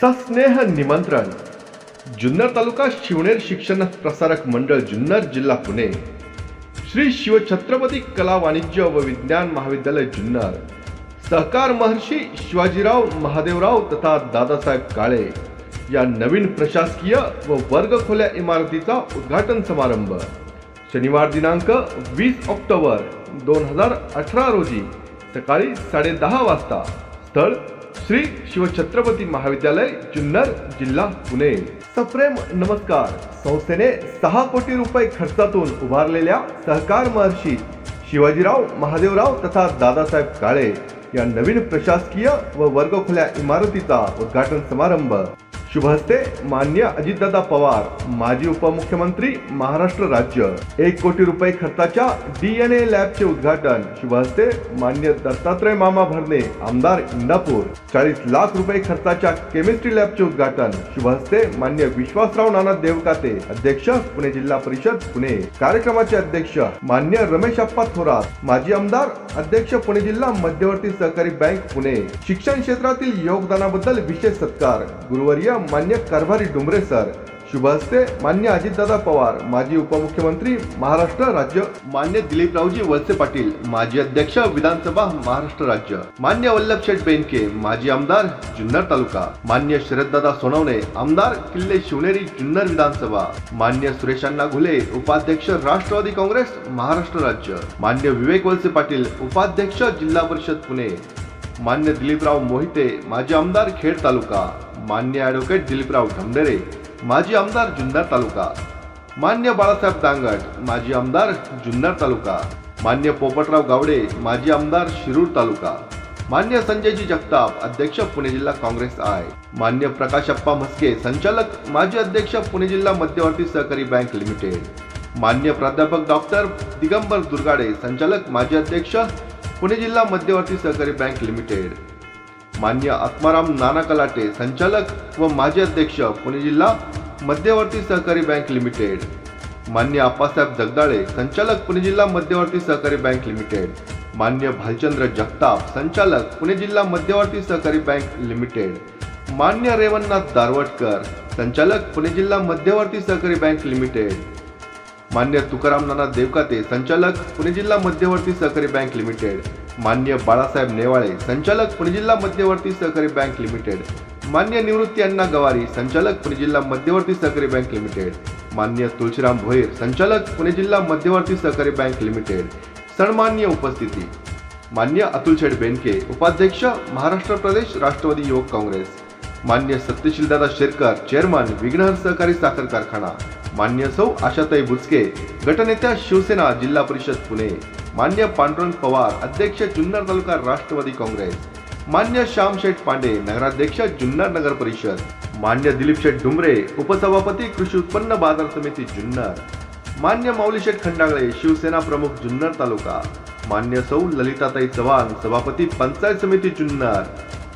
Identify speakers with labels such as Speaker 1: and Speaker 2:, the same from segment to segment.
Speaker 1: सस्नेह निमंत्रण। जुन्नर तालुका शिवनेर शिक्षण प्रसारक मंडळ जुन्नर जिल्हा पुणे। श्री शिवछत्रपती कला वाणिज्य व विज्ञान महाविद्यालय जुन्नर। सहकार महर्षी शिवाजीराव महादेवराव तथा दादासाहेब काळे या नवीन प्रशासकीय व वर्गखोल्या इमारतीचा उद्घाटन समारंभ। शनिवार दिनांक वीस ऑक्टोबर दोन हजार अठरा रोजी सकाळी साडेदहा वाजता स्थळ श्री शिवछत्रपती महाविद्यालय जुन्नर जिल्हा पुणे. सप्रेम नमस्कार. संस्थेने सहा कोटी रुपये खर्चातून उभारलेल्या सहकार महर्षी शिवाजीराव महादेवराव तथा दादासाहेब काळे या नवीन प्रशासकीय व वर्गखोल्या इमारतीचा उद्घाटन समारंभ शुभ हस्ते मान्य अजितदादा पवार माजी उपमुख्यमंत्री महाराष्ट्र राज्य. एक कोटी रुपये खर्चाच्या डीएनए लॅबचे उद्घाटन. शुभ हस्ते मान्य दत्तात्रय मामा भरणे आमदार इंदापूर. चाळीस लाख रुपये खर्चाच्या केमिस्ट्री लॅबचे उद्घाटन. शुभ हस्ते मान्य विश्वासराव नाना देवकाते अध्यक्ष पुणे जिल्हा परिषद पुणे. कार्यक्रमाचे अध्यक्ष मान्य रमेश अप्पा थोरात. माजी आमदार अध्यक्ष पुणे जिल्हा मध्यवर्ती सहकारी बँक पुणे. शिक्षण क्षेत्रातील योगदानाबद्दल विशेष सत्कार. गुरुवर्य मान्य कारभारी डुंबरे सर. शुभ हस्ते मान्य अजितदादा पवार माजी उपमुख्यमंत्री महाराष्ट्र राज्य. मान्य दिलीपरावजी वळसे पाटील माजी अध्यक्ष विधानसभा महाराष्ट्र राज्य. मान्य वल्लभ शेठ बेनके माजी आमदार जुन्नर तालुका. मान्य शरददादा सोनवणे आमदार किल्ले शिवनेरी जुन्नर विधानसभा. मान्य सुरेशांना घुले उपाध्यक्ष राष्ट्रवादी काँग्रेस महाराष्ट्र राज्य. मान्य विवेक वळसे पाटील उपाध्यक्ष जिल्हा परिषद पुणे. मान्य दिलीपराव मोहिते माजी आमदार खेड तालुका मान्य ॲडव्होकेट दिलीपराव ढमडेरे माजी आमदार जुन्नर तालुका मान्य बाळासाहेब दांगट माजी आमदार जुन्नर तालुका मान्य पोपटराव गावडे माजी आमदार शिरूर तालुका मान्य संजयजी जगताप अध्यक्ष पुणे जिल्हा काँग्रेस आय मान्य प्रकाश अप्पा म्हस्के संचालक माजी अध्यक्ष पुणे जिल्हा मध्यवर्ती सहकारी बँक लिमिटेड मान्य प्राध्यापक डॉक्टर दिगंबर दुर्गाडे संचालक माजी अध्यक्ष पुणे जिल्हा मध्यवर्ती सहकारी बँक लिमिटेड. मान्य आत्माराम नाना कलाटे संचालक व माजी अध्यक्ष पुणे जिल्हा मध्यवर्ती सहकारी बँक लिमिटेड. मान्य आप्पासाहेब जगदाळे संचालक पुणे जिल्हा मध्यवर्ती सहकारी बँक लिमिटेड. मान्य भालचंद्र जगताप संचालक पुणे जिल्हा मध्यवर्ती सहकारी बँक लिमिटेड. मान्य रेवणनाथ दारवटकर संचालक पुणे जिल्हा मध्यवर्ती सहकारी बँक लिमिटेड. मान्य तुकाराम नाना देवकाते संचालक पुणे जिल्हा मध्यवर्ती सहकारी बँक लिमिटेड. मान्य बाळासाहेब नेवाळे संचालक पुणे जिल्हा मध्यवर्ती सहकारी बँक लिमिटेड. मान्य निवृत्ती अण्णा गवारी संचालक पुणे जिल्हा मध्यवर्ती सहकारी बँक लिमिटेड. मान्य तुळशीराम भोईर संचालक पुणे जिल्हा मध्यवर्ती सहकारी बँक लिमिटेड. सन्मान्य उपस्थिती. मान्य अतुल शेठ बेनके उपाध्यक्ष महाराष्ट्र प्रदेश राष्ट्रवादी युवक काँग्रेस. मान्य सत्यशीलदादा शेरकर चेअरमन विघ्नहर सहकारी साखर कारखाना. मान्य सौ आशाताई बुचके गटनेत्या शिवसेना जिल्हा परिषद पुणे. मान्य पांडुरंग पवार अध्यक्ष जुन्नर तालुका राष्ट्रवादी काँग्रेस. मान्य श्याम शेठ पांडे नगराध्यक्ष जुन्नर नगर परिषद. मान्य दिलीप शेठ डुमरे उपसभापती कृषी उत्पन्न बाजार समिती जुन्नर. मान्य माऊली शेठ खंडागळे शिवसेना प्रमुख जुन्नर तालुका. मान्य सौ ललिताताई चव्हाण सभापती पंचायत समिती जुन्नर.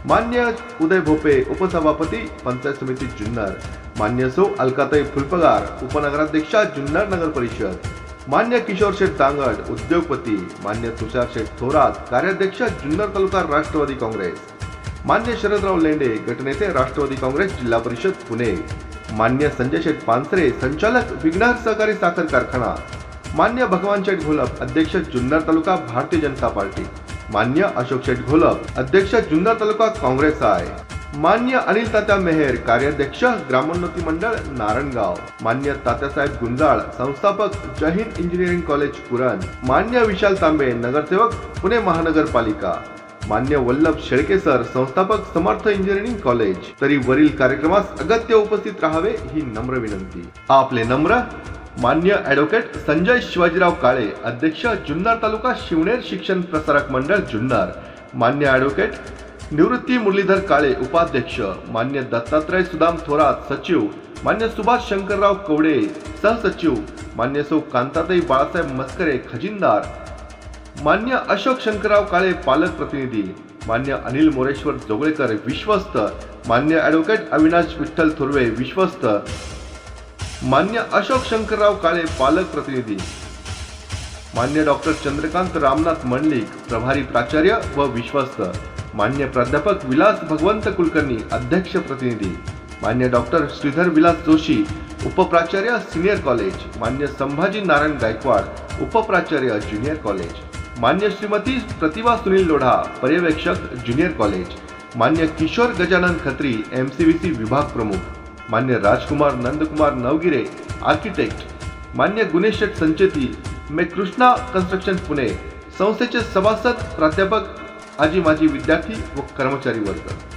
Speaker 1: मान्य उदय भोपे उपसभापती पंचायत समिती जुन्नर. मान्य सौ अलकाताई फुलपगार उपनगराध्यक्षा जुन्नर नगर परिषद. मान्य किशोर शेठ दांगड उद्योगपती. मान्य तुषार शेठ थोरात कार्याध्यक्ष जुन्नर तालुका राष्ट्रवादी काँग्रेस. मान्य शरदराव लेंडे गटनेते राष्ट्रवादी काँग्रेस जिल्हा परिषद पुणे. मान्य संजय शेठ पानसरे संचालक विघ्नहर सहकारी साखर कारखाना. मान्य भगवान शेठ घोलप अध्यक्ष जुन्नर तालुका भारतीय जनता पार्टी. मान्य अशोक शेठ घोलप अध्यक्ष जुन्नर तालुका काँग्रेस आहे. मान्य अनिल तात्या मेहेर कार्याध्यक्ष ग्रामोन्नती मंडळ नारायणगाव मान्य तात्यासाहेब गुंजाळ संस्थापक जहीन इंजिनिअरिंग कॉलेज पुरण. मान्य विशाल तांबे नगरसेवक पुणे महानगरपालिका. मान्य वल्लभ शेळके सर संस्थापक समर्थ इंजिनिअरिंग कॉलेज तरी वरील कार्यक्रमास अगत्य उपस्थित राहावे ही नम्र विनंती. आपले नम्र मान्य ॲडव्होकेट संजय शिवाजीराव काळे अध्यक्ष जुन्नर तालुका शिवनेर शिक्षण प्रसारक मंडळ जुन्नर. मान्य ॲडव्होकेट निवृत्ती मुरलीधर काळे उपाध्यक्ष. मान्य दत्तात्रय सुदाम थोरात सचिव. मान्य सुभाष शंकरराव कवडे सहसचिव. मान्य सौ कांताताई बाळासाहेब मस्करे खजिनदार. मान्य अशोक शंकरराव काळे पालक प्रतिनिधी मान्य अनिल मोरेश्वर जोगळेकर विश्वस्त मान्य ॲडव्होकेट अविनाश विठ्ठल थोरवे विश्वस्त मान्य अशोक शंकरराव काळे पालक प्रतिनिधी मान्य डॉक्टर चंद्रकांत रामनाथ मंडलिक प्रभारी प्राचार्य व विश्वस्त मान्य प्राध्यापक विलास भगवंत कुलकर्णी अध्यक्ष प्रतिनिधी मान्य डॉक्टर श्रीधर विलास जोशी उपप्राचार्य सिनियर कॉलेज मान्य संभाजी नारायण गायकवाड उपप्राचार्य ज्युनियर कॉलेज. मान्य श्रीमती प्रतिभा सुनील लोढा पर्यवेक्षक ज्युनियर कॉलेज. मान्य Kishor Gajanan Khatri M C V C विभाग प्रमुख. मान्य राजकुमार नंदकुमार नवगिरे आर्किटेक्ट. मान्य गुणेश शेठ संचेती मे कृष्णा कन्स्ट्रक्शन पुणे. संस्थेचे सभासद प्राध्यापक आजी माजी विद्यार्थी व कर्मचारी वर्ग.